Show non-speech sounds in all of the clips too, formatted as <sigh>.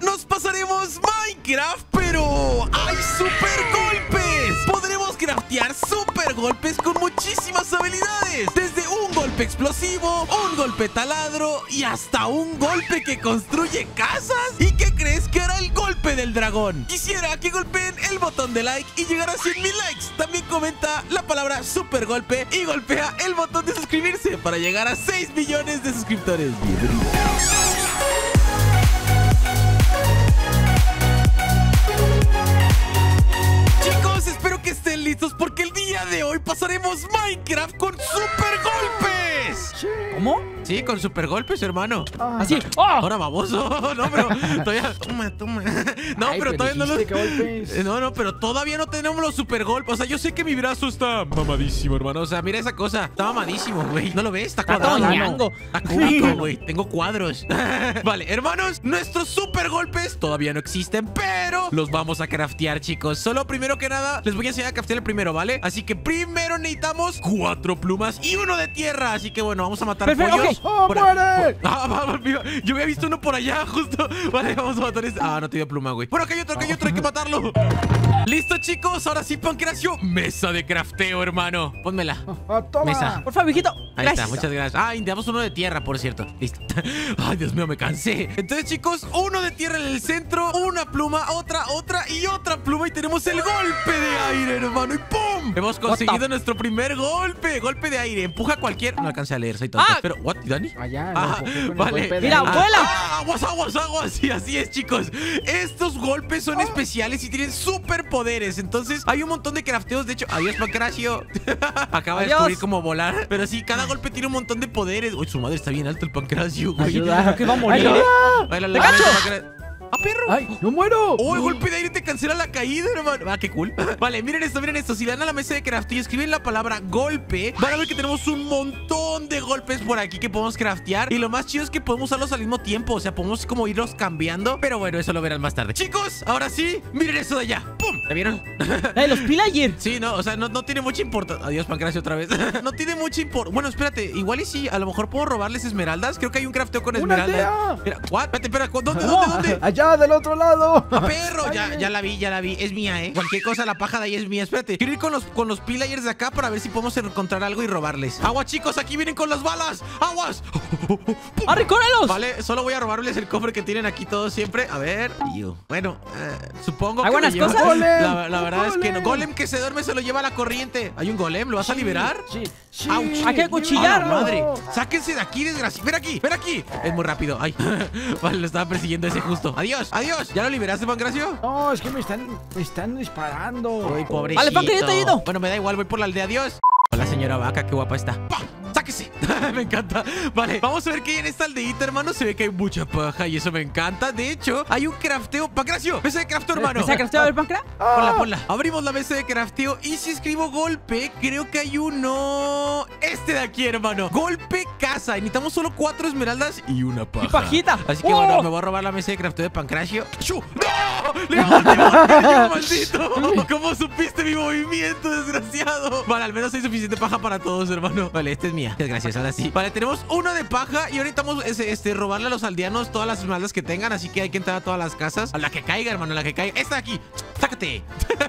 nos pasaremos Minecraft, pero hay super golpes. Podremos craftear super golpes con muchísimas habilidades. Desde un golpe explosivo, un golpe taladro y hasta un golpe que construye casas. ¿Y qué crees que era el golpe del dragón? Quisiera que golpeen el botón de like y llegar a 100 mil likes. También comenta la palabra super golpe y golpea el botón de suscribirse para llegar a 6 millones de suscriptores. Chicos, espero que estén listos porque el día de hoy pasaremos Minecraft con super golpes. ¿Cómo? Sí, con super golpes, hermano. Así. ¡Oh! Ahora baboso. <laughs> No, pero todavía. Toma, toma. No, Ay, pero todavía no los. <laughs> golpes. No, no, pero todavía no tenemos los super golpes. O sea, yo sé que mi brazo está mamadísimo, hermano. O sea, mira esa cosa. Está mamadísimo, güey. ¿No lo ves? Está cuadrado. Está cúbico, güey. Tengo cuadros. <laughs> vale, hermanos, nuestros super golpes todavía no existen, pero los vamos a craftear, chicos. Solo primero que nada, les voy a enseñar a craftear el primero, ¿vale? Así que primero necesitamos cuatro plumas y uno de tierra. Así que bueno, vamos a matar Perfecto, pollos. ok. ¡Oh, Por- muere! por- <laughs> Ah, Yo había visto uno por allá, <laughs> justo. Vale, vamos a matar este. Ah, no te dio pluma, güey. Bueno, acá hay otro, acá hay otro, hay que matarlo. <laughs> Listo, chicos. Ahora sí, Pancracio. Mesa de crafteo, hermano. Pónmela. Ah, toma. Mesa. Por favor, viejito. Ahí Gracias. está, muchas gracias. Ah, damos uno de tierra, por cierto. Listo. Ay, Dios mío, me cansé. Entonces, chicos, uno de tierra en el centro, una pluma, otra, otra y otra pluma. Y tenemos el golpe de aire, hermano. Y ¡pum! Hemos conseguido nuestro primer golpe. Golpe de aire. Empuja cualquier. No alcancé a leer, soy tonto. Ah. Pero, ¿what, Dani? Allá, Ah, el vale. golpe de Mira, vuela. Ah, aguas, aguas, aguas. Sí, así es, chicos. Estos golpes son especiales y tienen superpoderes. Entonces, hay un montón de crafteos. De hecho, adiós, Pancracio. <laughs> Acaba de Adiós. descubrir cómo volar. Pero sí, cada golpe tiene un montón de poderes. Uy, su madre está bien alto el Pancracio, güey. Ayuda. que va a morir. Ayuda. Baila ¡Te la cacho! Pancra- ¡Ah, perro! ¡Ay, no muero! ¡Oh, el golpe de aire te cancela la caída, hermano! ¡Ah, qué cool! Vale, miren esto, miren esto. Si le dan a la mesa de crafteo y escriben la palabra golpe, van a ver que tenemos un montón de golpes por aquí que podemos craftear. Y lo más chido es que podemos usarlos al mismo tiempo. O sea, podemos como irlos cambiando. Pero bueno, eso lo verán más tarde. Chicos, ahora sí, miren esto de allá. ¡Pum! ¿La vieron? La de los pillagers. Sí, no, o sea, no, no tiene mucha importancia. Adiós, Pancracio, otra vez. <laughs> no tiene mucha importancia. Bueno, espérate, igual y sí, a lo mejor puedo robarles esmeraldas. Creo que hay un crafteo con ¡Una esmeraldas. Mira, ¿what? Espérate, espera, ¿dónde, dónde, dónde? <laughs> Allá, del otro lado. ¡Ah, perro! Ya, ya la vi, ya la vi. Es mía, ¿eh? Cualquier cosa, la paja de ahí es mía. Espérate. Quiero ir con los, con los pillagers de acá para ver si podemos encontrar algo y robarles. ¡Agua, chicos! ¡Aquí vienen con las balas! ¡Aguas! ¡Arre, córrelos! Vale, solo voy a robarles el cofre que tienen aquí todos siempre. A ver. Iu. Bueno, eh, supongo ¿Hay que. buenas cosas? Golem, La, la verdad es que no. golem. Que se duerme se lo lleva a la corriente. ¿Hay un golem? ¿Lo vas a liberar? Sí, sí. Ouch. Hay que ¡A acuchillarlo. la madre! ¡Sáquense de aquí, desgracia! ¡Ven aquí! ¡Ven aquí! Es muy rápido. ¡Ay! <laughs> vale, lo estaba persiguiendo ese justo. ¡Adiós! ¡Adiós! ¿Ya lo liberaste, Pancracio? No, es que me están, me están disparando. Uy, pobrecito. Vale, Pancracio, yo te ayudo. Bueno, me da igual, voy por la aldea. Adiós. Hola, señora vaca, qué guapa está. ¡Pah! ¡Sáquese! <laughs> me encanta. Vale, vamos a ver qué hay en esta aldeita, hermano. Se ve que hay mucha paja y eso me encanta. De hecho, hay un crafteo. Pancracio, mesa de crafteo, hermano. ¿Me sacaste a ver, Pancra? Ponla, ponla. Abrimos la mesa de crafteo y si escribo golpe, creo que hay uno... Este de aquí, hermano. Golpe casa. Necesitamos solo cuatro esmeraldas y una paja. Y pajita. Así que ¡Oh! bueno, me voy a robar la mesa de crafteo de Pancracio. ¡Shu! ¡No! ¡Le volteé, <laughs> Pancracio, maldito! <laughs> ¿Cómo supiste mi movimiento, desgraciado? Vale, al menos hay suficiente paja para todos, hermano. Vale, esta es mía. Muchas ahora sí. Vale, tenemos uno de paja y ahorita vamos este, este, robarle a los aldeanos todas las esmeraldas que tengan. Así que hay que entrar a todas las casas. A la que caiga, hermano, a la que caiga. Esta de aquí. ¡Sácate!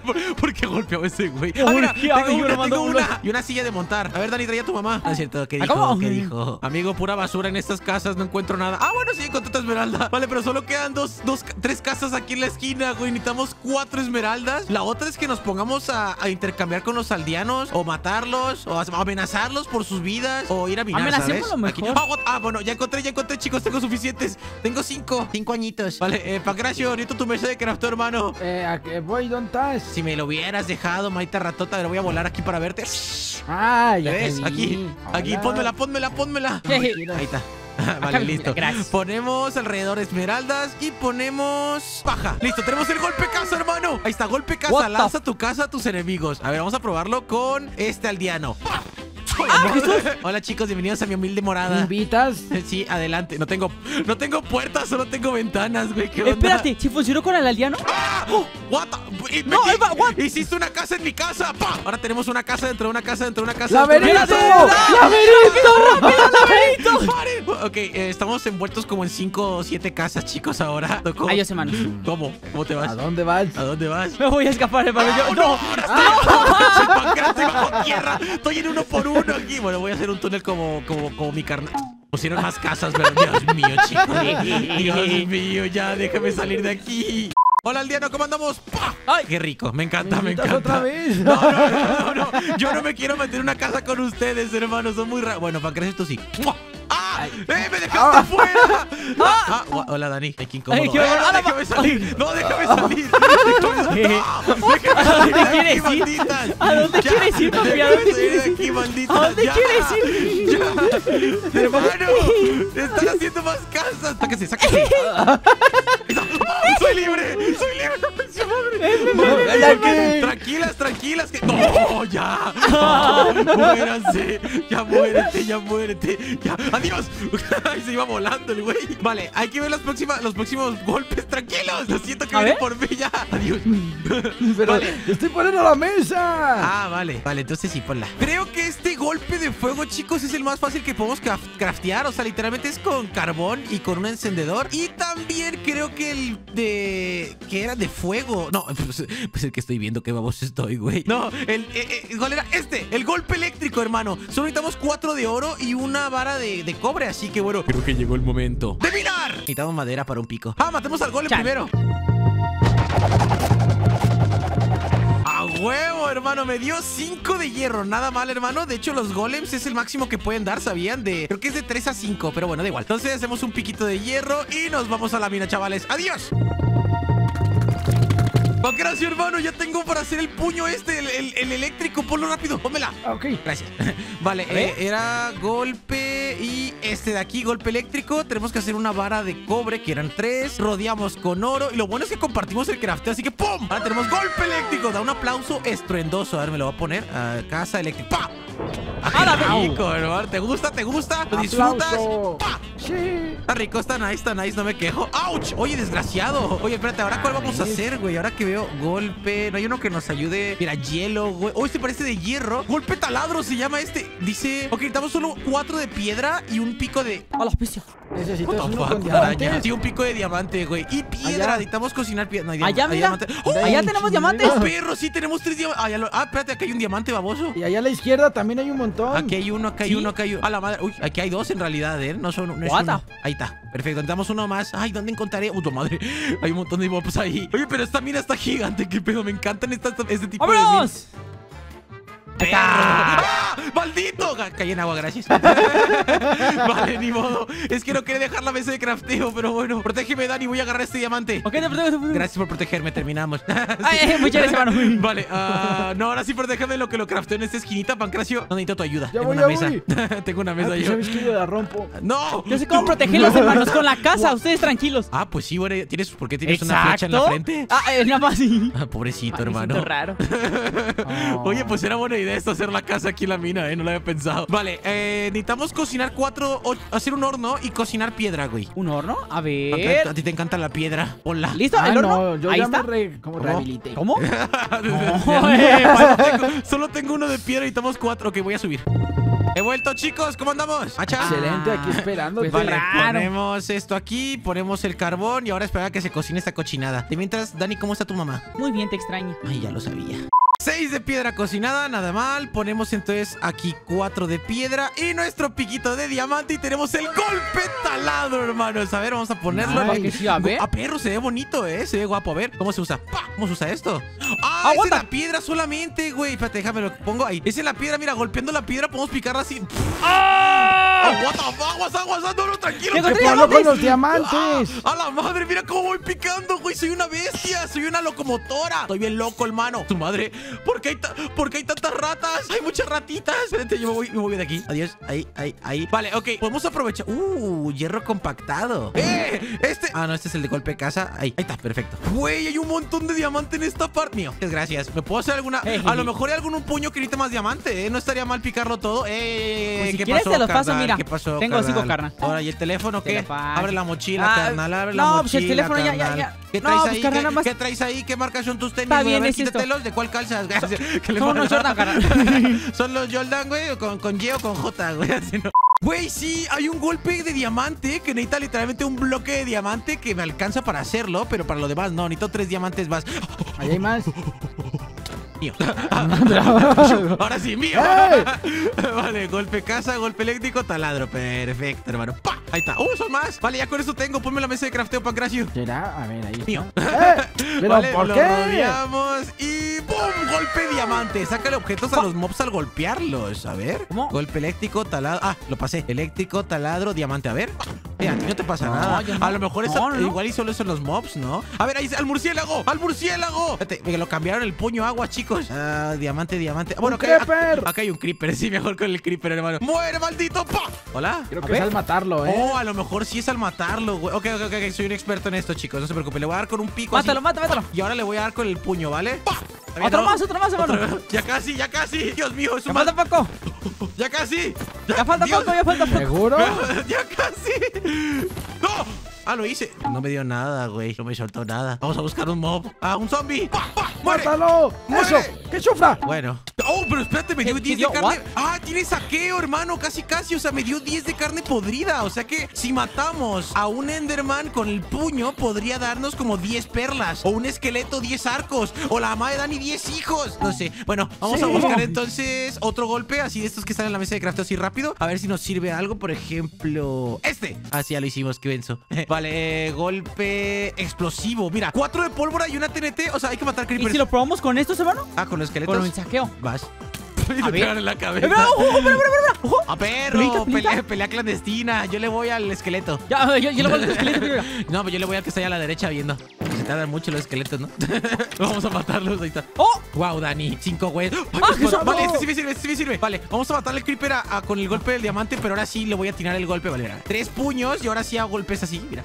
¿Por, <laughs> por qué golpeó a ese güey? Ah, mira, ¿Qué hago, tengo una, tengo una. Y una silla de montar. A ver, Dani, traía a tu mamá. No es cierto, ¿qué ¿Ah, dijo? cómo? ¿Qué dijo? Amigo, pura basura en estas casas, no encuentro nada. Ah, bueno, sí, encontré otra esmeralda. Vale, pero solo quedan dos, dos, tres casas aquí en la esquina, güey. Necesitamos cuatro esmeraldas. La otra es que nos pongamos a, a intercambiar con los aldeanos, o matarlos, o amenazarlos por sus vidas, o ir a minar, ¿sabes? Amenacémoslo Aquí- mejor. Ah, ah, bueno, ya encontré, ya encontré, chicos. Tengo suficientes. Tengo cinco, cinco añitos. Vale, eh, Pancracio, ahorita tu mesa de crafteo, hermano. Eh, ¿a qué voy? ¿Dónde estás? Si me lo hubieras dejado, maita ratota, pero voy a volar aquí para verte. Ah, ¿Ya te ves? vi. Aquí, aquí, pónmela, pónmela, pónmela. <laughs> Ahí está. <laughs> Vale, listo. gracias. Ponemos alrededor esmeraldas y ponemos paja. Listo, tenemos el golpe casa, hermano. Ahí está, golpe casa. Lanza tu casa a tus enemigos. A ver, vamos a probarlo con este aldeano. ¡Pah! Hola chicos, bienvenidos a mi humilde ¿Me morada. invitas? Sí, adelante. No tengo, no tengo puertas, solo tengo ventanas, güey. ¿Qué onda? Espérate, si funcionó con el aldeano. ¡Ah! What the- No, metí- Eva, what? Hiciste una casa en mi casa. Ahora tenemos una casa dentro de una casa dentro de una casa. ¡Laberinto! casa. ¡Laberinto! ¡Paren! Ok, eh, estamos envueltos como en 5 o 7 casas, chicos, ahora. Tocó. Adiós, hermanos. ¿Cómo? ¿Cómo te vas? ¿A dónde vas? ¿A dónde vas? Me voy a escapar, hermano. Yo, ¡Oh, no. Ahora estoy, Soy Pancras, estoy bajo tierra. Estoy en uno por uno aquí. Bueno, voy a hacer un túnel como, como, como mi carnal. Pusieron más casas, pero Dios mío, chicos. Dios mío, ya déjame salir de aquí. Hola, aldeano, ¿cómo andamos? ¡Pah! ¡Ay, qué rico! Me encanta, me encanta. otra vez? No, no, no, no, no. Yo no me quiero meter en una casa con ustedes, hermanos. Son muy raros. Bueno, Pancras, esto sí. ¡Mua! ¡Ah! ¡Eh, me dejaste afuera! <laughs> Ah, ah, hola, Dani. Ay, qué incómodo. Eh, horror. no, déjame salir. No, déjame salir. Déjame salir. No, déjame salir de aquí, quieres ir? ¿A dónde quieres ir, papi? ¿A dónde quieres aquí, malditas. ¿A dónde quieres ir? Ya. Hermano, están haciendo más casas. Sáquese, sáquese. <laughs> Ah, Soy libre, soy libre. Tranquilas, tranquilas. Que... No, ya. Ah, muéranse. Ya muérete, ya muérete. Ya. Adiós. <laughs> Ay, se iba volando el güey. Vale, hay que ver las próximas, los próximos golpes. Tranquilos. Lo siento que viene por mí ya. Adiós. <laughs> Pero Vale. estoy poniendo la mesa. Ah, vale. Vale, entonces sí, ponla. Creo que este golpe de fuego, chicos, es el más fácil que podemos craf- craftear. O sea, literalmente es con carbón y con un encendedor. Y también creo que el de... que era de fuego. No, <laughs> pues, pues el que estoy viendo que baboso estoy, güey. No, el... eh, eh, ¿Cuál era? Este, el golpe eléctrico, hermano. Solo necesitamos cuatro de oro y una vara de, de cobre. Así que, bueno, creo que llegó el momento. ¡De minar! Necesitamos madera para un pico. Ah, matemos al golem Chale. primero. A huevo, hermano, me dio 5 de hierro, nada mal, hermano. De hecho, los golems es el máximo que pueden dar, ¿sabían? De creo que es de 3 a 5, pero bueno, da igual. Entonces hacemos un piquito de hierro y nos vamos a la mina, chavales. ¡Adiós! Gracias, hermano. Ya tengo para hacer el puño este, el, el- el eléctrico. Ponlo rápido, pónmela. Ah, Ok. Gracias. <laughs> Vale, eh, era golpe y este de aquí, golpe eléctrico. Tenemos que hacer una vara de cobre, que eran tres. Rodeamos con oro. Y lo bueno es que compartimos el crafteo, así que ¡pum! Ahora tenemos golpe eléctrico. Da un aplauso estruendoso. A ver, me lo voy a poner. Ah, casa eléctrica. ¡Pa! ¡Ah, la rico, hermano! ¿Te gusta? ¿Te gusta? ¿Lo disfrutas? Aplauso. Sí. Está rico, está nice, está nice, no me quejo. ¡Auch! Oye, desgraciado. Oye, espérate, ¿ahora cuál vamos a hacer, güey? Ahora que veo golpe. No hay uno que nos ayude. Mira, hielo, güey. Oh, este parece de hierro. Golpe taladro se llama este. Dice. Ok, necesitamos solo cuatro de piedra y un pico de. A la bestia. Necesitas uno fuck, con diamantes. Sí, un pico de diamante, güey. Y piedra. Allá. Necesitamos cocinar piedra. No, hay Allá, hay mira. ¡Oh! Allá tenemos diamantes. chingo. Perro, sí, tenemos tres diamantes. Ah, lo- ah, espérate, acá hay un diamante baboso. Y allá a la izquierda también hay un montón. Aquí hay uno, acá hay ¿Sí? uno, acá hay uno. A la madre. Uy, aquí hay dos en realidad, ¿eh? No son no es uno. Ahí está. Perfecto. Necesitamos uno más. Ay, ¿dónde encontraré? Uy, tu madre. Hay un montón de mobs ahí. Oye, pero esta mina está gigante. ¿Qué pedo? Me encantan estas, este tipo de minas. ¡Perro! ¡Ah! ¡Maldito! Ca- Caí en agua, gracias. <laughs> vale, ni modo. Es que no quería dejar la mesa de crafteo, pero bueno. Protégeme, Dani. Voy a agarrar este diamante. Ok, te protejo, te protejo. Gracias por protegerme. Terminamos. <laughs> Ay, ay, muchas gracias, hermano. <laughs> Vale, ah, no, ahora sí protégeme lo que lo crafteo en esta esquinita, Pancracio. No necesito tu ayuda. Ya Tengo voy, una ya mesa. Tengo una Ah, mesa pues yo. sabes que yo la rompo. ¡No! Yo sé cómo protegerlos, hermanos, con la casa. Ustedes tranquilos. Ah, pues sí, güey. ¿Tienes, ¿Por qué tienes una flecha en la frente? Ah, eh, nada más sí. Ah, pobrecito, Ay, hermano. raro. Oye, pues era buena idea esto, hacer la casa aquí en la mina, ¿eh? No lo había pensado. Vale, eh, necesitamos cocinar cuatro, o- hacer un horno y cocinar piedra, güey. ¿Un horno? A ver. A ti te encanta la piedra. Hola. ¿Listo? Ah, ¿El horno? no, yo Ahí ya está. me re, como ¿Cómo? rehabilité. ¿Cómo? <laughs> No, eh, solo, tengo, solo tengo uno de piedra y necesitamos cuatro. Ok, voy a subir. He vuelto, chicos. ¿Cómo andamos? Hacha. Excelente, aquí esperando. pues Vale, raro. ponemos esto aquí, ponemos el carbón y ahora esperar a que se cocine esta cochinada. De piedra cocinada, nada mal. Ponemos entonces aquí cuatro de piedra y nuestro piquito de diamante y tenemos el golpe taladro, hermanos. A ver, vamos a ponerlo. Ay, que sí, a ver. A perro, se ve bonito, ¿eh? Se ve guapo. A ver, ¿cómo se usa? ¡Pa! ¿Cómo se usa esto? ¡Ah! es en Aguanta. la piedra solamente, güey. Espérate, déjame lo pongo ahí. Es en la piedra, mira, golpeando la piedra podemos picarla así. ¡Ah! What the fuck, ah, no, no, tranquilo. ¿Qué pasó con los diamantes? A la madre, mira cómo voy picando, güey. Soy una bestia, soy una locomotora. Estoy bien loco, hermano. Tu madre, ¿por qué hay, ta- por qué hay tantas ratas? Hay muchas ratitas. Espérate, yo me voy, me voy de aquí. Adiós, ahí, ahí, ahí. Vale, ok, podemos aprovechar. Uh, hierro compactado. ¡Eh! Este. Ah, no, este es el de golpe de casa. Ahí, ahí está, perfecto. Güey, hay un montón de diamante en esta parte. Mío, gracias. ¿Me puedo hacer alguna? Ey. A lo mejor hay algún un puño que necesite más diamante, ¿eh? No estaría mal picarlo todo. ¡Eh! Pues si ¿Qué quieres pasó, te los paso, mira. ¿Qué pasó, Tengo cinco, carnal? Ahora, ¿y el teléfono Te qué? Abre la mochila, Ah, carnal, abre la no, pues el teléfono ya, ya, ya. ¿Qué traes pues, ahí? ¿Qué, qué traes ahí? ¿Qué marcas son tus tenis? Está bien, es quítatelos. ¿De cuál calzas? Gracias. <laughs> ¿Qué le Son unos Jordan, carnal. <laughs> Son los Jordan, güey, con, con Y o con J, güey. <laughs> así no. Güey, sí, hay un golpe de diamante que necesita literalmente un bloque de diamante que me alcanza para hacerlo, pero para lo demás no, necesito tres diamantes más. Ahí hay más. Mío. <laughs> Ahora sí, mío. <laughs> Vale, golpe casa, golpe eléctrico, taladro. Perfecto, hermano. ¡Pa! Ahí está. ¡Uh, son más! Vale, ya con eso tengo. Ponme la mesa de crafteo, Pancracio. ¿Será? A ver, ahí. Mío. ¡Eh! ¿Pero vale, por lo qué? rodeamos y ¡pum! Golpe diamante. Sácale objetos a los mobs al golpearlos. A ver. ¿Cómo? Golpe eléctrico, taladro. Ah, lo pasé. Eléctrico, taladro, diamante. A ver. Mira, a ti no te pasa No, nada. no. A lo mejor No, igual y solo son los mobs, ¿no? A ver, ahí al murciélago. ¡Al murciélago! Que lo cambiaron el puño agua, chicos. Ah, diamante, diamante. Bueno, ¡Un acá, creeper! acá hay un creeper. <laughs> Sí, mejor con el creeper, hermano. ¡Muere, maldito! ¡Pa! Hola. Creo A que es ver. al matarlo, ¿eh? Oh, a lo mejor sí es al matarlo, güey. Ok, ok, ok, ok, soy un experto en esto, chicos. No se preocupen. Le voy a dar con un pico así. Mátalo, mátalo, mátalo. Y ahora le voy a dar con el puño, ¿vale? ¡Pa! ¿Está bien, Otro no? más, otro más, hermano. Otro- Ya casi, ya casi. Dios mío, es Ya un falta mal- poco. <laughs> Ya casi. Ya falta Dios. poco, ya falta poco. ¿Seguro? <laughs> ya casi. ¡No! Ah, lo hice. No me dio nada, güey. No me soltó nada. Vamos a buscar un mob. Ah, un zombie. ¡Pa, pa! ¡Muere! ¡Mátalo! ¡Eso! ¡Que sufra! Bueno. Oh, pero espérate, me dio ¿Qué- 10 qué de carne. What? Ah, tiene saqueo, hermano. Casi, casi. O sea, me dio 10 de carne podrida. O sea que si matamos a un Enderman con el puño, podría darnos como 10 perlas. O un esqueleto, 10 arcos. O la mamá de Dani, 10 hijos. No sé. Bueno, vamos Sí. a buscar entonces otro golpe. Así de estos que están en la mesa de crafteo así rápido. A ver si nos sirve algo. Por ejemplo, este. Así ya lo hicimos. Qué benzo. <laughs> vale, eh, golpe explosivo. Mira, 4 de pólvora y una TNT. O sea, hay que matar ¿Y creepers. si lo probamos con estos, hermano? Ah, con los esqueletos. Con el saqueo. Vas. <laughs> Y A ver. en la ¡Eh, cabeza. mira, ojo, ojo, mira, ojo! A perro, Pelita, pelita. pelea, pelea clandestina. Yo le voy al esqueleto. Ya, <laughs> yo, yo le voy al esqueleto. <laughs> No, pues yo le voy al que está allá a la derecha viendo. Tardan mucho los esqueletos, ¿no? <laughs> vamos a matarlos, ahí está. ¡Oh! Wow, Dani, cinco güey. ¡Ah, vale, este sí me sirve, este sí me sirve. Vale, vamos a matarle al creeper a- a- con el golpe del diamante, pero ahora sí le voy a tirar el golpe, vale. mira. Tres puños y ahora sí hago golpes así, mira.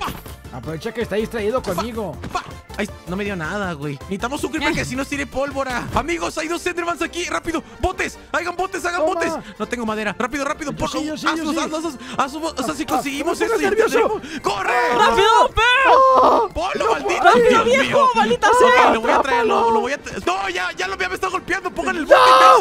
Aprovecha que está distraído conmigo. pa. Ay, no me dio nada, güey. Necesitamos un creeper que así nos tire pólvora. Amigos, hay dos Endermans aquí. Rápido, botes. Hagan botes, hagan Toma. botes. No tengo madera. Rápido, rápido. Por sí, hazlos, hazlos, O sea, si conseguimos esto. ¡Corre! ¡Rápido! ¡Ponlo, maldito! ¡Rápido, Dios viejo! ¡Maldita sea! lo voy a traer, lo, lo voy a tra- No, ya, ya lo había me está golpeando. Pongan el bote,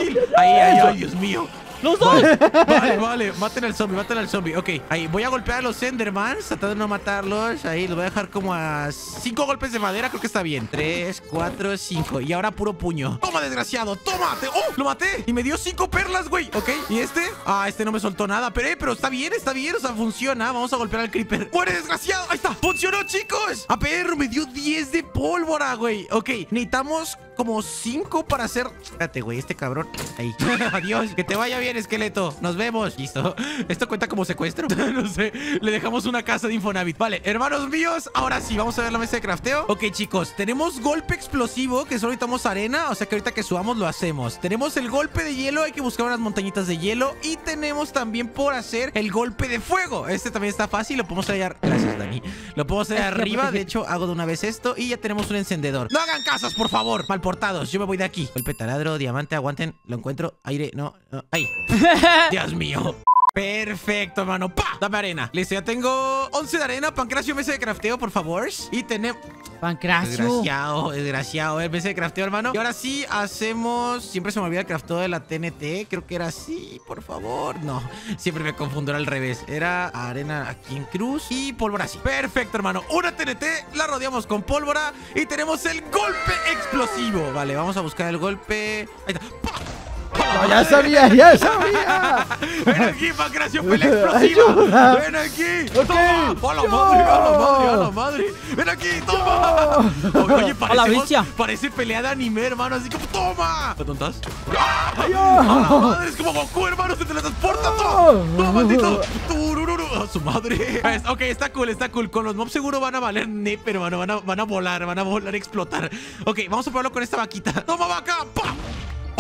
imbécil. Ahí, ahí, ay, Dios mío. ¡Los dos! <laughs> Vale, vale, maten al zombie, maten al zombie. Ok, ahí voy a golpear a los Endermans, tratando de no matarlos. Ahí los voy a dejar como a cinco golpes de madera, creo que está bien. Tres, cuatro, cinco. Y ahora puro puño. Toma, desgraciado, toma. Te- ¡Oh! Lo maté. Y me dio cinco perlas, güey. Ok, ¿y este? Ah, este no me soltó nada. Pero, eh, pero está bien, está bien. O sea, funciona. Vamos a golpear al creeper. ¡Muere, desgraciado! Ahí está. ¡Funcionó, chicos! A perro, me dio 10 de pólvora, güey. Ok, necesitamos como 5 para hacer. Espérate, güey, este cabrón. Ahí. <laughs> Adiós. Que te vaya bien, esqueleto. Nos vemos. Listo. Esto cuenta como secuestro. <laughs> no sé. Le dejamos una casa de Infonavit. Vale, hermanos míos. Ahora sí, vamos a ver la mesa de crafteo. Ok, chicos. Tenemos golpe explosivo, que solo necesitamos arena. O sea que ahorita que subamos lo hacemos. Tenemos el golpe de hielo. Hay que buscar unas montañitas de hielo. Y tenemos también por hacer el golpe de fuego. Este también está fácil. Lo podemos hacer. Gracias, Dani. Lo podemos hacer <laughs> arriba. De hecho, hago de una vez esto. Y ya tenemos un encendedor. No hagan casas, por favor. Malportados. Yo me voy de aquí. Golpe taladro, diamante, aguanten. Lo encuentro. Aire, no. no. Ahí. <laughs> Dios mío. Perfecto, hermano. ¡Pa! Dame arena. Listo, ya tengo 11 de arena. Pancracio, mesa de crafteo, por favor. Y tenemos... Pancracio. Desgraciado, desgraciado. El mesa de crafteo, hermano. Y ahora sí hacemos... Siempre se me olvida el crafteo de la TNT. Creo que era así, por favor. No, siempre me confundo, era al revés. Era arena aquí en cruz y pólvora así. Perfecto, hermano. Una TNT, la rodeamos con pólvora y tenemos el golpe explosivo. Vale, vamos a buscar el golpe... Ahí está. ¡Pa! Ya sabía, ya sabía. Ven aquí, Pancracio, pelea explosiva. Ayuda. Ven aquí. Toma. A la madre, a la madre, a la madre. Ven aquí, toma. Oye, bestia. parece pelea de anime, hermano. Así como, toma. ¿Dónde estás? Ay, A la madre, es como Goku, hermano. Se teletransporta todo. Todo maldito. Turururu. A su madre. Es- Ok, está cool, está cool. Con los mobs seguro van a valer nep, hermano. Van a, van a volar, van a volar, explotar. Ok, vamos a probarlo con esta vaquita. Toma, vaca. ¡Pa!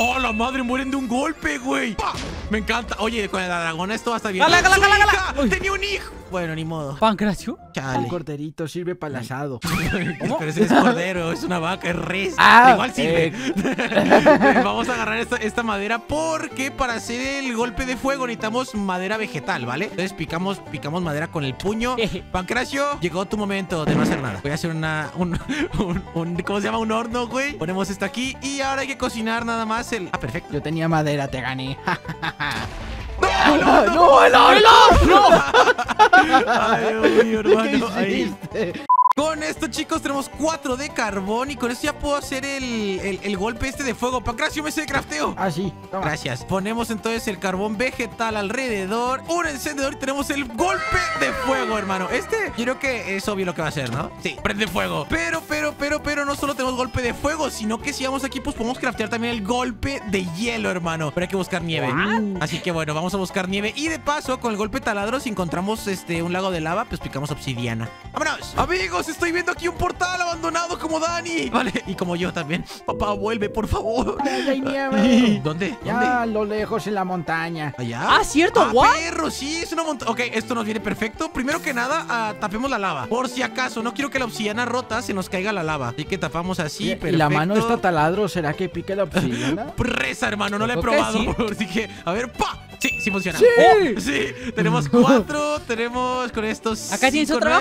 ¡Oh, la madre! Mueren de un golpe, güey. ¡Pa! Me encanta. Oye, con la dragona esto va a estar bien. Gala, gala, ¡Su gala, gala! ¡Tenía un hijo! Bueno, ni modo. Pancracio. Un Chale. corderito sirve para el asado. <laughs> Pero ese es cordero, es una vaca, es res. Ah, Igual sirve. <laughs> Vamos a agarrar esta, esta madera porque para hacer el golpe de fuego necesitamos madera vegetal, ¿vale? Entonces picamos, picamos madera con el puño. <laughs> Pancracio, llegó tu momento de no hacer nada. Voy a hacer una, un, un, un- ¿cómo se llama? Un horno, güey. Ponemos esto aquí y ahora hay que cocinar nada más Ah, perfecto. Yo tenía madera, te gané. <laughs> ¡No, ¡No, el horno! <laughs> Ay, Dios mío, hermano. ¿Qué? Con esto, chicos, tenemos 4 de carbón y con esto ya puedo hacer el, el- el golpe este de fuego. Pancracio, me sé de crafteo. Ah, sí. Toma. Gracias. Ponemos entonces el carbón vegetal alrededor, un encendedor y tenemos el golpe de fuego, hermano. Este, yo creo que es obvio lo que va a hacer, ¿no? Sí, prende fuego. Pero, pero, pero, pero no solo tenemos golpe de fuego, sino que si vamos aquí, pues podemos craftear también el golpe de hielo, hermano. Pero hay que buscar nieve. Así que bueno, vamos a buscar nieve. Y de paso, con el golpe taladro, si encontramos este un lago de lava, pues picamos obsidiana. ¡Vámonos! Amigos, estoy viendo aquí un portal abandonado como Dani. Vale, y como yo también. Papá, vuelve, por favor. Ay, hay nieve. <laughs> ¿Dónde? Ya a lo lejos en la montaña. ¿Allá? Ah, ¿cierto? Ah, ¿What? perro, sí, es una montaña. Ok, esto nos viene perfecto. Primero que nada, ah, tapemos la lava. Por si acaso, no quiero que la obsidiana rota se nos caiga la lava. Así que tapamos así, perfecto. y la mano está taladro, ¿será que pique la <laughs> obsidiana? Presa, hermano, no la he probado. sí. <laughs> Así que, a ver, ¡pa! Sí, sí funciona. ¡Sí! Oh, sí, tenemos <laughs> cuatro, tenemos con estos ¿Acá tienes otro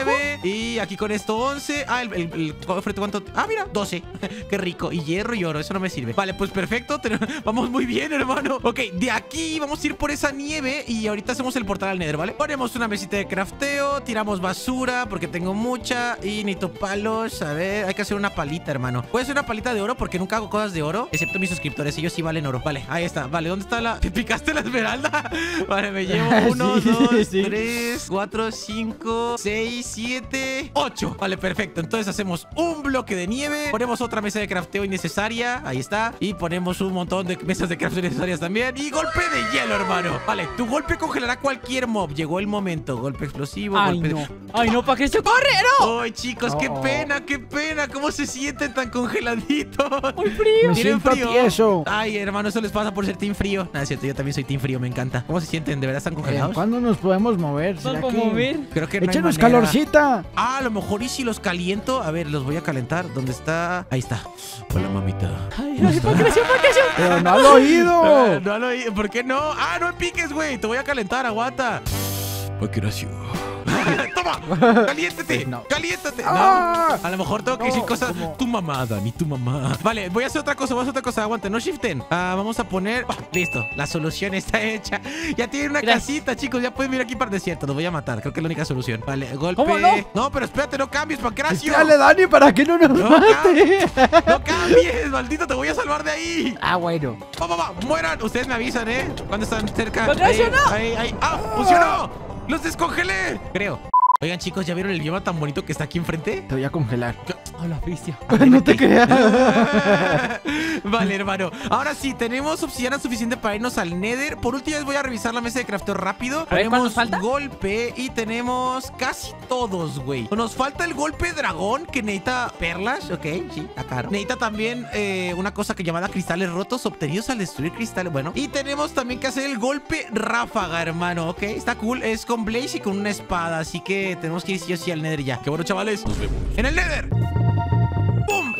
Y aquí con esto 11. Ah, el, el, el cofre, ¿cuánto? Ah, mira, 12. <laughs> Qué rico. Y hierro y oro, eso no me sirve. Vale, pues perfecto. <laughs> Vamos muy bien, hermano. Ok, de aquí vamos a ir por esa nieve y ahorita hacemos el portal al nether, ¿vale? Ponemos una mesita de crafteo, tiramos basura porque tengo mucha y necesito palos. A ver, hay que hacer una palita, hermano. Puede ser una palita de oro porque nunca hago cosas de oro, excepto mis suscriptores. Ellos sí valen oro. Vale, ahí está. Vale, ¿dónde está la...? ¿Te picaste la esmeralda? <laughs> Vale, me llevo uno, Sí, dos, <laughs> sí. tres, cuatro, cinco, seis, siete, ocho. Vale, perfecto. Entonces hacemos un bloque de nieve, ponemos otra mesa de crafteo innecesaria, ahí está, y ponemos un montón de mesas de crafteo innecesarias también, y golpe de hielo, hermano. Vale, tu golpe congelará cualquier mob. Llegó el momento. Golpe explosivo, Ay, golpe... no. Ay, no, Pancracio, corre, no. Ay, chicos, qué pena, qué pena. ¿Cómo se sienten tan congeladitos? Muy frío. Me ¿Tienen siento frío? tieso. Ay, hermano, eso les pasa por ser team frío. Nada, es cierto, yo también soy team frío, me encanta. ¿Cómo se sienten? ¿De verdad están congelados? ¿Cuándo nos podemos mover? No ¿Será podemos que- mover. Creo que no hay Échanos manera. calorcita. Ah, a lo mejor y si los caliento. A ver, los voy a calentar. ¿Dónde está? Ahí está. Hola, mamita. Ay, ay, Pancracio, Pancracio. <laughs> Pero no al oído. <laughs> Ah, no lo oí. ¿Por qué no? Ah, no me piques, güey. Te voy a calentar, aguanta. Pancracio. <laughs> Toma, <laughs> caliéntate, No. caliéntate. Ah. No, a lo mejor tengo que No, decir cosas. ¿cómo? Tu mamá, Dani, tu mamá. Vale, voy a hacer otra cosa, voy a hacer otra cosa. Aguante, no shiften. Ah, vamos a poner. Ah, listo, la solución está <laughs> hecha. Ya tienen una Gracias. casita, chicos. Ya pueden venir aquí para el desierto. Los voy a matar. Creo que es la única solución. Vale, golpe. ¿Cómo no? No, pero espérate, no cambies, Pancracio. Dale, Dani, para que no nos No, mate. No cambies, maldito, te voy a salvar de ahí. Ah, bueno. Va, va, va, mueran. Ustedes me avisan, ¿eh? Cuando están cerca. Pancracio, no. ahí, ahí. ¡Ah! ¡Funcionó! ¡Los descongelé! Creo. Oigan, chicos, ¿ya vieron el bioma tan bonito que está aquí enfrente? Te voy a congelar. Oh, la bestia. <laughs> no te creas. <laughs> vale, hermano. Ahora sí, tenemos obsidiana suficiente para irnos al Nether. Por última vez voy a revisar la mesa de crafteo rápido. A ver, ¿cuál nos tenemos falta? golpe y tenemos casi todos, güey. Nos falta el golpe dragón que necesita perlas. Ok, sí, acá. Necesita también eh, una cosa que llamada cristales rotos obtenidos al destruir cristales. Bueno, y tenemos también que hacer el golpe ráfaga, hermano. Ok, está cool. Es con Blaze y con una espada. Así que tenemos que ir sí o sí al Nether ya. Qué bueno, chavales. Nos vemos. En el Nether.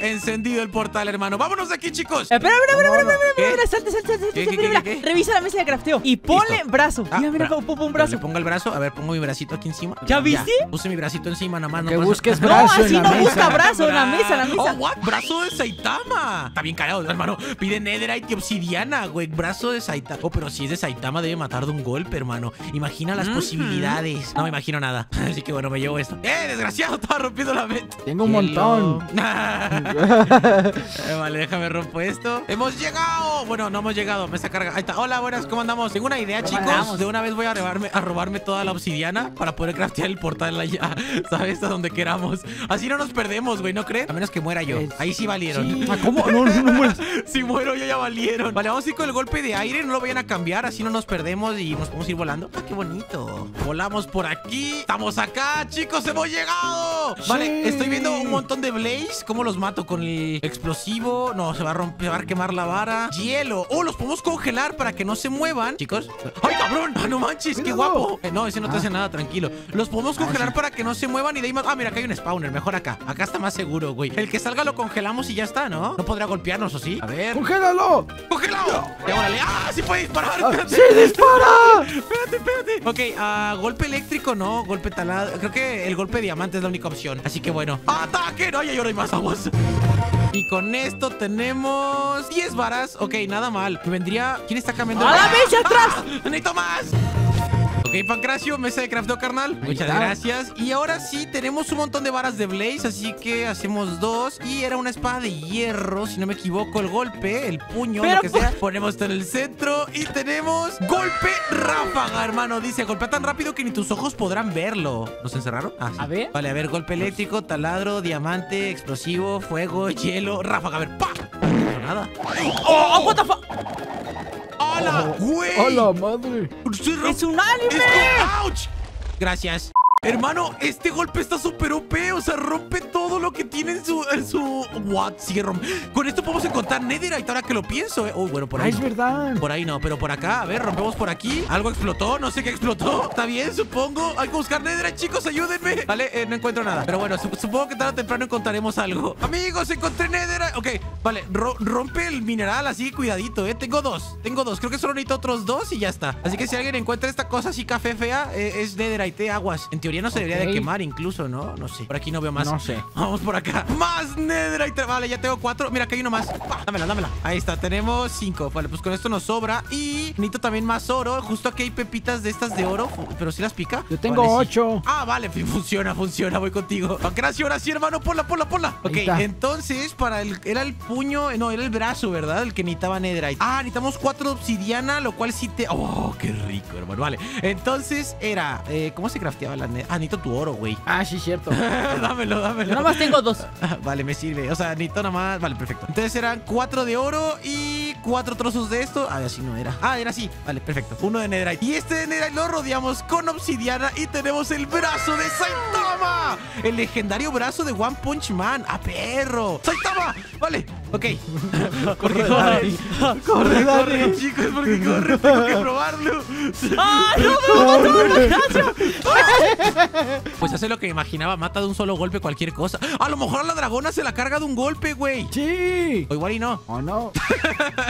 Encendido el portal, hermano. Vámonos de aquí, chicos. Espera, espera, espera, espera, espera, ¿Qué? espera, salte, salte, salte, ¿Qué, salte, qué, mira, qué, mira. qué? Revisa la mesa de crafteo y ponle Listo. brazo. Ah, mira, mira, un brazo. Le pongo el brazo. A ver, pongo mi bracito aquí encima. ¿Ya viste? puse mi bracito encima, nada más. Que no busques No, brazo en así la no mesa. busca brazo en la mesa, en la mesa. Oh, what? Brazo de Saitama. Está bien cargado, hermano. Pide Netherite y obsidiana, güey. Brazo de Saitama. Oh, pero si es de Saitama, debe matar de un golpe, hermano. Imagina las posibilidades. No me imagino nada. <laughs> Así que bueno, me llevo esto. ¡Eh, desgraciado! Estaba rompiendo la mente. Tengo un montón. <laughs> <laughs> Eh, vale, déjame rompo esto. ¡Hemos llegado! Bueno, no hemos llegado, me está carga. Ahí está. Hola, buenas, ¿cómo andamos? Tengo una idea, chicos. andamos? De una vez voy a robarme, a robarme toda la obsidiana para poder craftear el portal allá, <laughs> ¿sabes? A donde queramos. Así no nos perdemos, güey, ¿no creen? A menos que muera yo. Ahí sí valieron. Sí. <laughs> Ah, ¿Cómo? No, no, no mueras. si muero yo ya valieron. Vale, vamos a ir con el golpe de aire. No lo vayan a cambiar. Así no nos perdemos y nos podemos ir volando. Ah, qué bonito. Volamos por aquí. Estamos acá, chicos. Hemos llegado. Vale, Sí. estoy viendo un montón de blaze. ¿Cómo los mato? Con el explosivo. No, se va a romper, se va a quemar la vara. Hielo. Oh, los podemos congelar para que no se muevan. Chicos. ¡Ay, cabrón! ¡Ah, no manches! ¡Qué guapo! Eh, no, ese no te Ah. hace nada, tranquilo. Los podemos Ah, congelar para que no se muevan y de ahí más. Ah, mira, acá hay un spawner. Mejor acá. Acá está más seguro, güey. El que salga lo congelamos y ya está, ¿no? No podrá golpearnos, ¿o sí? A ver. ¡Congélalo! ¡Congelado! Ya, órale. ¡Ah! ¡Sí puede disparar! Ah, Espérate. ¡Sí, dispara! Espérate, espérate. Ok, ah, golpe eléctrico no, golpe talado. Creo que el golpe diamante es la única opción. Así que bueno. ¡Ataque! No, ya ahora hay más aguas. Y con esto tenemos 10 varas. Ok, nada mal. Me vendría. ¿Quién está cambiando? ¡A la vez atrás! <laughs> ¡Necesito más! Ok, Pancracio, mesa de crafteo, carnal. Ahí Muchas está. gracias. Y ahora sí, tenemos un montón de varas de Blaze, así que hacemos dos. Y era una espada de hierro, si no me equivoco, el golpe, el puño, Pero lo que sea. Ponemos esto en el centro y tenemos golpe ráfaga, hermano. Dice, golpea tan rápido que ni tus ojos podrán verlo. ¿Nos encerraron? Ah, sí. A ver. Vale, a ver, golpe eléctrico, taladro, diamante, explosivo, fuego, hielo, ráfaga. A ver, ¡pa! No nada. ¡Oh, what the fuck! ¡Hala! ¡Güey! ¡A la madre! ¡Es un anime! ¡Esto! ¡Auch! Gracias. Hermano, este golpe está súper OP, o sea, rompe todo lo que tiene en su... En su... What? Sigue. Con esto podemos encontrar Netherite ahora que lo pienso, eh. Oh, bueno, por ¡Ah, ahí es verdad! Por ahí no, pero por acá, a ver, rompemos por aquí. Algo explotó, no sé qué explotó. <laughs> Está bien, supongo, hay que buscar Netherite, chicos, ayúdenme. Vale, eh, no encuentro nada. Pero bueno, sup- supongo que tarde o temprano encontraremos algo. Amigos, encontré Netherite. Ok, vale, ro- rompe el mineral así, cuidadito, eh. Tengo dos, tengo dos, creo que solo necesito otros dos y ya está. Así que si alguien encuentra esta cosa así café fea eh, Es Netherite, eh, aguas. En teoría no se debería de quemar incluso, ¿no? No sé, por aquí no veo más No sé. <laughs> Vamos por acá. Más Netherite. Vale, ya tengo cuatro. Mira, aquí hay uno más. Pa, Dámela, dámela. Ahí está, tenemos cinco. Vale, pues con esto nos sobra. Y necesito también más oro. Justo aquí hay pepitas de estas de oro. Pero si las pica. Yo tengo Vale, sí. ocho. Ah, vale, fu- <laughs> funciona, funciona. Voy contigo. Gracias, ahora sí, hermano. Ponla, ponla, ponla. Ok, entonces, para el. Era el puño. No, era el brazo, ¿verdad? El que necesitaba Netherite. Ah, necesitamos cuatro de obsidiana, lo cual sí te. Oh, qué rico, hermano. Vale. Entonces era. eh, ¿Cómo se crafteaba la Netherite? Ah, necesito tu oro, güey. <laughs> Ah, sí, cierto. <laughs> dámelo, dámelo. Yo nomás tengo dos. <laughs> Vale, me sirve. O sea, necesito nada más. Vale, perfecto. Entonces eran cuatro de oro y cuatro trozos de esto. Ah, así no era. Ah, era así. Vale, perfecto. Uno de Netherite. Y este de Netherite lo rodeamos con obsidiana y tenemos el brazo de Saitama. El legendario brazo de One Punch Man. ¡Ah, perro! ¡Saitama! Vale, ok. <laughs> Corre. Corre, Corre, Dani. chicos, porque corre. Tengo que <laughs> probarlo. ¡Ah, no! ¡Me a gracia! Pues hace lo que imaginaba. Mata de un solo golpe cualquier cosa. A lo mejor a la dragona se la carga de un golpe, güey. ¡Sí! O igual y no. ¿O no? <laughs>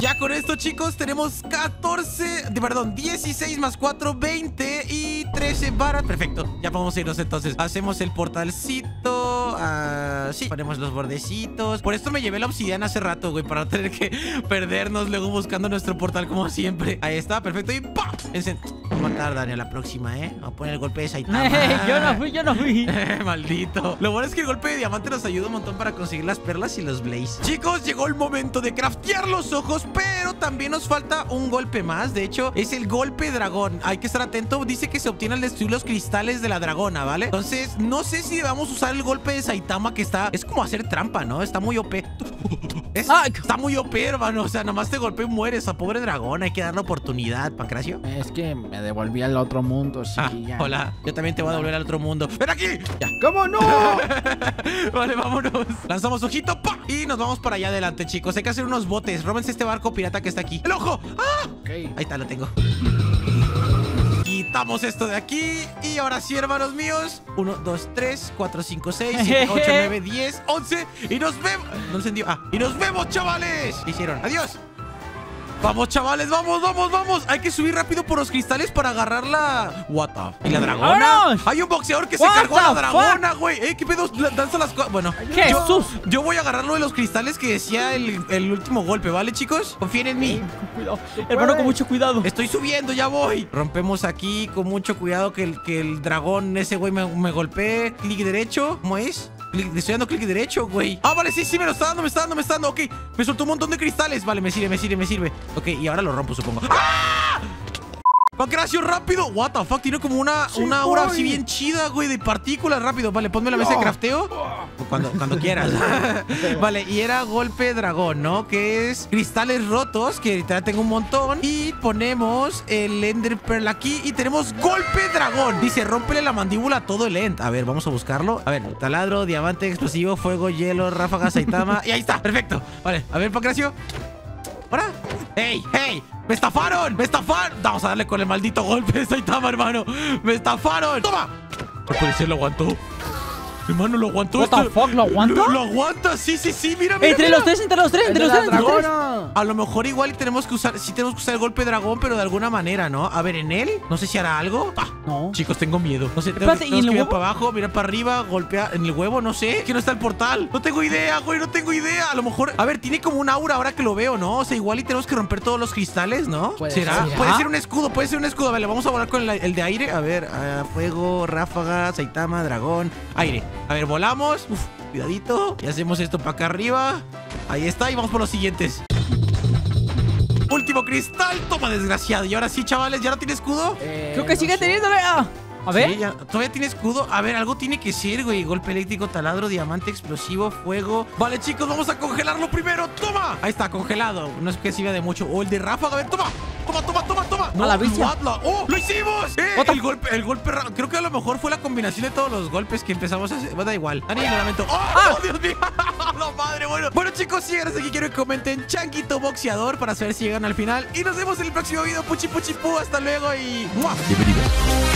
Ya con esto, chicos, tenemos 14, de- perdón, 16 más 4, 20 y 13 varas. Perfecto, ya podemos irnos entonces. Hacemos el portalcito. ah, sí, ponemos los bordecitos. Por esto me llevé la obsidiana hace rato, güey, para no tener que <laughs> perdernos luego buscando nuestro portal como siempre. Ahí está, perfecto. Y ¡pam! Encen- Vamos a matar, Dani, a la próxima, ¿eh? Vamos a poner el golpe de Saitama. <laughs> yo no fui, yo no fui. <laughs> Maldito. Lo bueno es que el golpe de diamante nos ayuda un montón para conseguir las perlas y los blaze. Chicos, llegó el momento de craftear los ojos, pero también nos falta un golpe más. De hecho, es el golpe dragón. Hay que estar atento. Dice que se obtiene al destruir los cristales de la dragona, ¿vale? Entonces, no sé si debamos usar el golpe de Saitama que está... Es como hacer trampa, ¿no? Está muy OP. Es- Ay. está muy OP, hermano. O sea, nomás te golpea y mueres. A pobre dragón. Hay que darle oportunidad, Pancracio. Es que me devolví al otro mundo, sí, Ah, ya. hola. Yo también te voy a devolver al otro mundo. ¡Ven aquí! Ya. ¿Cómo no? <laughs> Vale, vámonos. Lanzamos ojito ¡pa! y nos vamos para allá adelante, chicos. Hay que hacer unos botes. Róbense este barco pirata que está aquí. ¡El ojo! ¡Ah! ok. Ahí está, lo tengo. Quitamos esto de aquí. Y ahora sí, hermanos míos. 1, 2, 3, 4, 5, 6, 7, 8, 9, 10, 11. Y nos vemos. No encendió. Ah, y nos vemos, chavales. ¿Qué hicieron? Adiós. Vamos, chavales, vamos, vamos, vamos. Hay que subir rápido por los cristales para agarrar la. What the- ¿Y la dragona? ¡Vámonos! Hay un boxeador que se cargó a la dragona, güey. Eh, ¿qué pedo? Danza las cosas. Bueno, ¡Jesús! yo voy a agarrar lo de los cristales que decía el, el último golpe, ¿vale, chicos? Confíen en mí. Cuidado. Hermano, con mucho cuidado. Estoy subiendo, ya voy. Rompemos aquí con mucho cuidado que el, que el dragón, ese güey, me, me golpee. Clic derecho. ¿Cómo es? Clic- estoy dando clic derecho, güey. Ah, vale, sí, sí, me lo está dando, me está dando, me está dando. Ok, me soltó un montón de cristales. Vale, me sirve, me sirve, me sirve. Ok, y ahora lo rompo, supongo. ¡Ah! Pancracio, rápido. What the fuck, tiene como una, Sí, una aura voy. así bien chida, güey, de partículas. Rápido, vale, ponme la mesa de crafteo. Cuando, cuando quieras. <laughs> vale, y era golpe dragón, ¿no? Que es cristales rotos, que literal tengo un montón. Y ponemos el Ender Pearl aquí y tenemos golpe dragón. Dice, rómpele la mandíbula a todo el End. A ver, vamos a buscarlo. A ver, taladro, diamante explosivo, fuego, hielo, ráfaga, saitama. <laughs> y ahí está, perfecto. Vale, a ver, Pancracio. ¿Ahora? ¡Ey! ¡Ey! ¡Me estafaron! ¡Me estafaron! Vamos a darle con el maldito golpe de Saitama, hermano. ¡Me estafaron! ¡Toma! No puede ser, lo aguantó. Hermano, lo aguantó. What the esto- fuck, ¿lo aguanta? Lo, lo aguanta, sí, sí, sí. Mira, mira. Entre mira. los tres, entre los tres, ¡El entre los tres. entre los tres. A lo mejor igual tenemos que usar, sí tenemos que usar el golpe dragón, pero de alguna manera, ¿no? A ver, en él, no sé si hará algo. Ah, No. Chicos, tengo miedo. No sé, tengo, Espérate, que- ¿y que mirar para abajo, mirar para arriba, golpear en el huevo, no sé. Que no está el portal. No tengo idea, güey, no tengo idea. A lo mejor, a ver, tiene como un aura ahora que lo veo, ¿no? O sea, igual y tenemos que romper todos los cristales, ¿no? Puede ¿Será? ser. Puede ser un escudo, puede ser un escudo. Vale, vamos a volar con el, el de aire. A ver, fuego, ráfaga, saitama, dragón, aire. A ver, volamos. Uf, cuidadito. Y hacemos esto para acá arriba. Ahí está, y vamos por los siguientes. Último cristal, toma desgraciado. Y ahora sí, chavales, ¿ya no tiene escudo? Eh, Creo que no sigue sé. teniéndole. ah. A ver. Sí, ya- todavía tiene escudo. A ver, algo tiene que ser, güey. Golpe eléctrico, taladro, diamante, explosivo, fuego. Vale, chicos, vamos a congelarlo primero. ¡Toma! Ahí está, congelado. No es que sirva de mucho. O el de ráfaga. A ver, toma. Toma, toma, toma, toma. A la bestia. what la- ¡Oh! ¡Lo hicimos! ¡Eh! What El golpe, el golpe. ra- Creo que a lo mejor fue la combinación de todos los golpes que empezamos a hacer. Bueno, da igual. Dani, lo lamento. ¡Oh! Dios mío! <laughs> ¡La madre! Bueno, bueno, chicos, si llegan hasta aquí, quiero que comenten Changuito Boxeador para saber si llegan al final. Y nos vemos en el próximo video. Puchi, puchi, pu. Hasta luego y. ¡Mua! Bienvenidos.